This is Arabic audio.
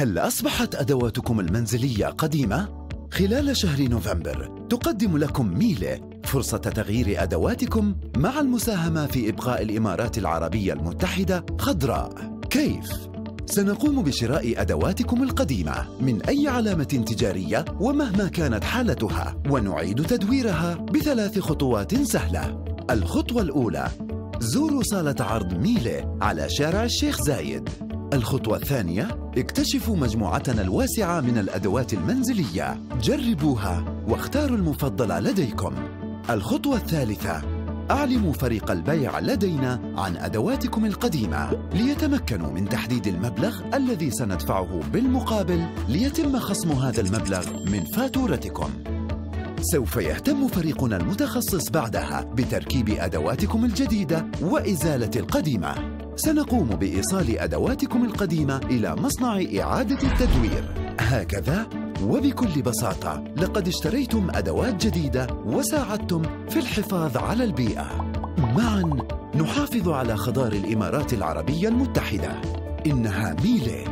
هل أصبحت أدواتكم المنزلية قديمة؟ خلال شهر نوفمبر تقدم لكم ميلي فرصة تغيير أدواتكم مع المساهمة في إبقاء الإمارات العربية المتحدة خضراء كيف؟ سنقوم بشراء أدواتكم القديمة من أي علامة تجارية ومهما كانت حالتها ونعيد تدويرها بثلاث خطوات سهلة الخطوة الأولى زوروا صالة عرض ميلي على شارع الشيخ زايد الخطوة الثانية اكتشفوا مجموعتنا الواسعة من الأدوات المنزلية. جربوها واختاروا المفضل لديكم. الخطوة الثالثة أعلموا فريق البيع لدينا عن أدواتكم القديمة. ليتمكنوا من تحديد المبلغ الذي سندفعه بالمقابل ليتم خصم هذا المبلغ من فاتورتكم. سوف يهتم فريقنا المتخصص بعدها بتركيب أدواتكم الجديدة وإزالة القديمة. سنقوم بإيصال أدواتكم القديمة إلى مصنع إعادة التدوير. هكذا وبكل بساطة لقد اشتريتم أدوات جديدة وساعدتم في الحفاظ على البيئة. معا نحافظ على خضار الإمارات العربية المتحدة. إنها ميلي